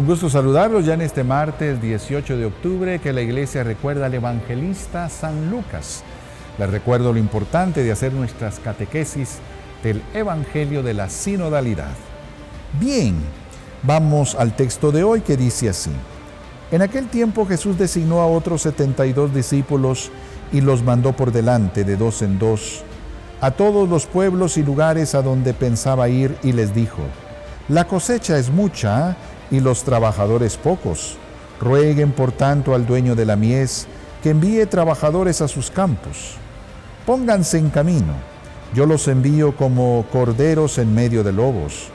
Un gusto saludarlos ya en este martes 18 de octubre que la iglesia recuerda al evangelista San Lucas. Les recuerdo lo importante de hacer nuestras catequesis del Evangelio de la Sinodalidad. Bien, vamos al texto de hoy que dice así. En aquel tiempo Jesús designó a otros 72 discípulos y los mandó por delante de dos en dos a todos los pueblos y lugares a donde pensaba ir y les dijo, La cosecha es mucha y los trabajadores pocos. Rueguen por tanto al dueño de la mies que envíe trabajadores a sus campos. Pónganse en camino, yo los envío como corderos en medio de lobos.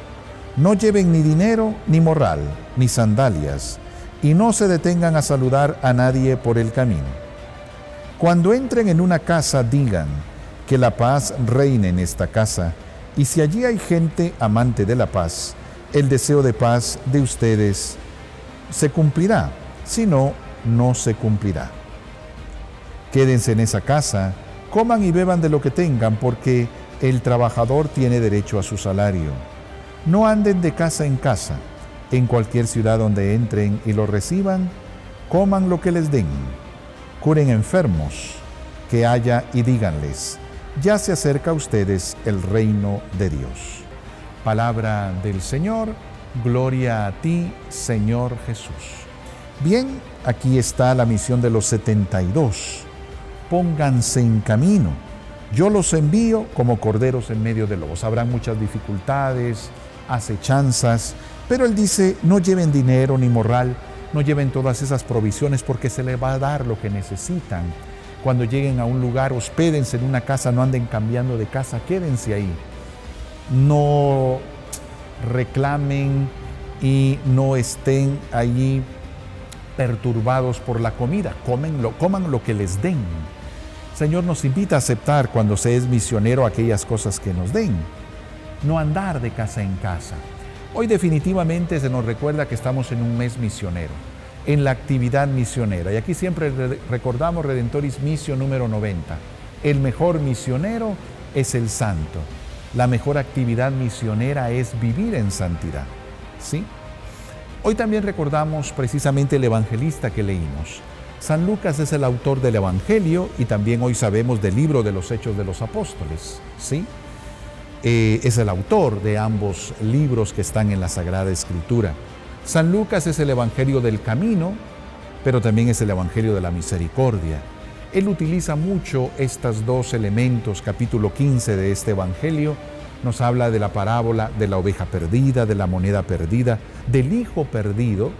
No lleven ni dinero, ni morral, ni sandalias, y no se detengan a saludar a nadie por el camino. Cuando entren en una casa, digan, que la paz reine en esta casa, y si allí hay gente amante de la paz, el deseo de paz de ustedes se cumplirá, si no, no se cumplirá. Quédense en esa casa, coman y beban de lo que tengan, porque el trabajador tiene derecho a su salario. No anden de casa en casa, en cualquier ciudad donde entren y lo reciban, coman lo que les den, curen enfermos que haya y díganles, ya se acerca a ustedes el reino de Dios. Palabra del Señor, gloria a ti, Señor Jesús. Bien, aquí está la misión de los 72. Pónganse en camino. Yo los envío como corderos en medio de lobos. Habrán muchas dificultades, acechanzas, pero Él dice, no lleven dinero ni morral, no lleven todas esas provisiones porque se les va a dar lo que necesitan. Cuando lleguen a un lugar, hospédense en una casa, no anden cambiando de casa, quédense ahí no reclamen y no estén allí perturbados por la comida, coman lo que les den. Señor nos invita a aceptar cuando se es misionero aquellas cosas que nos den, no andar de casa en casa. Hoy definitivamente se nos recuerda que estamos en un mes misionero, en la actividad misionera. Y aquí siempre recordamos Redentoris Missio número 90. El mejor misionero es el santo la mejor actividad misionera es vivir en santidad. ¿Sí? Hoy también recordamos precisamente el evangelista que leímos. San Lucas es el autor del Evangelio y también hoy sabemos del libro de los Hechos de los Apóstoles. ¿Sí? Eh, es el autor de ambos libros que están en la Sagrada Escritura. San Lucas es el Evangelio del Camino, pero también es el Evangelio de la Misericordia. Él utiliza mucho estos dos elementos, capítulo 15 de este Evangelio, nos habla de la parábola de la oveja perdida, de la moneda perdida, del hijo perdido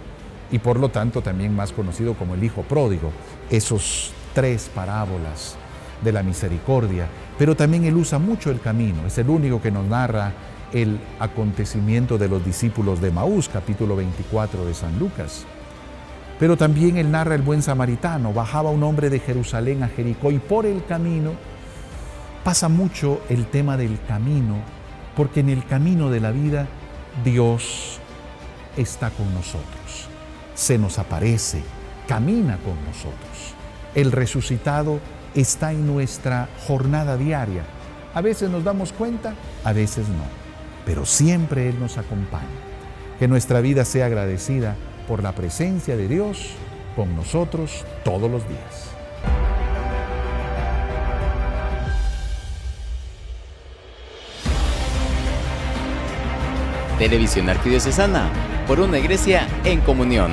y por lo tanto también más conocido como el hijo pródigo. Esos tres parábolas de la misericordia, pero también él usa mucho el camino, es el único que nos narra el acontecimiento de los discípulos de Maús, capítulo 24 de San Lucas. Pero también él narra el buen samaritano. Bajaba un hombre de Jerusalén a Jericó y por el camino pasa mucho el tema del camino, porque en el camino de la vida Dios está con nosotros, se nos aparece, camina con nosotros. El resucitado está en nuestra jornada diaria. A veces nos damos cuenta, a veces no, pero siempre Él nos acompaña. Que nuestra vida sea agradecida por la presencia de Dios con nosotros todos los días. Televisión Arquidiocesana, por una iglesia en comunión.